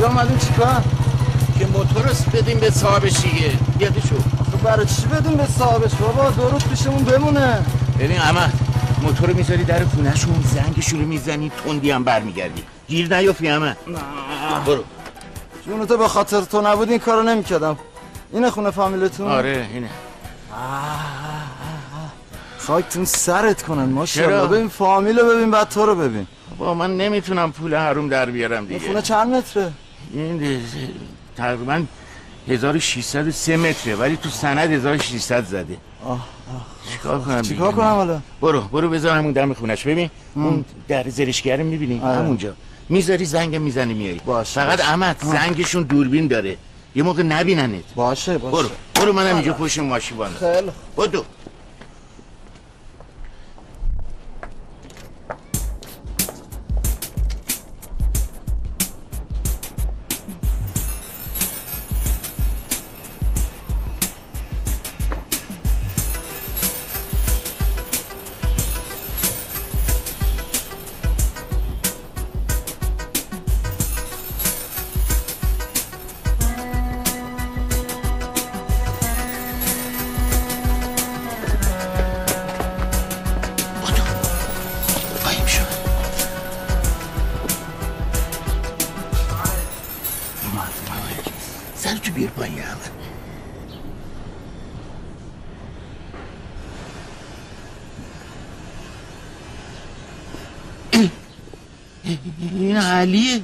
اینجا اومدیم چیکار؟ که موتور رو بدیم به صاحبش دیگه. بیادی شو آخه برای چی بدیم به صاحبش؟ بابا دو روز پیشمون بمونه. ببین احمد موتور می‌ذاری در خونهشون زنگشون رو می‌زنی تندی هم برمیگردی. گیر نیافی احمد برو. جون تو به خاطر تو نبود این کارو نمی‌کردم. اینه خونه فامیلتون؟ آره اینه. خاکتون سرت کنن چرا؟ ماشاءالله ببین فامیلو ببین بعد تو رو ببین. با من نمی‌تونم پول حروم در بیارم دیگه. خونه چند متره؟ این تقریبا 1603 متره ولی تو سند 1600 زده. آه چیکار کنم چیکار؟ کنم حالا؟ برو برو بذار همون دم خونش. ببین اون در زرشگر رو می‌بینی؟ آره. همونجا. می‌ذاری زنگ می‌زنی میاری باشه، فقط. احمد زنگشون دوربین داره. یه موقع نبیننت. باشه باشه. برو برو منم اینجا پشت ماشین خیلی بدو بیر پایین احمد این علیه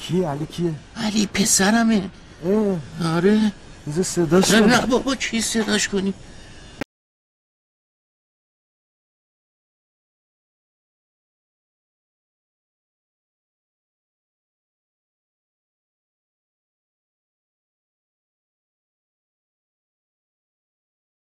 کی علی کیه علی پسرمه اه آره بذار صداش نه بابا چی صداش کنیم